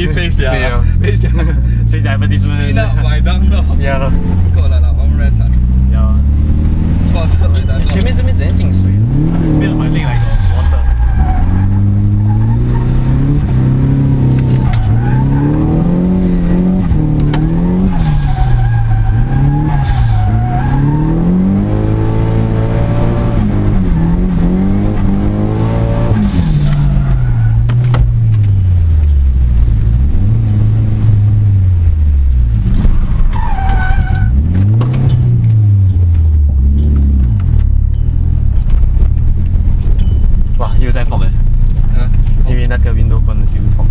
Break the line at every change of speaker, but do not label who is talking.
咪登录。
directly face their
对啊
face their
所以就系 advertisement。
Clean up my download。
Yeah 咯，
够了啦，我们 rest 啊。
有啊。
sponsor my download。
前面这边直接 又在放哎、欸，
嗯，
因为那个 window 就
是
放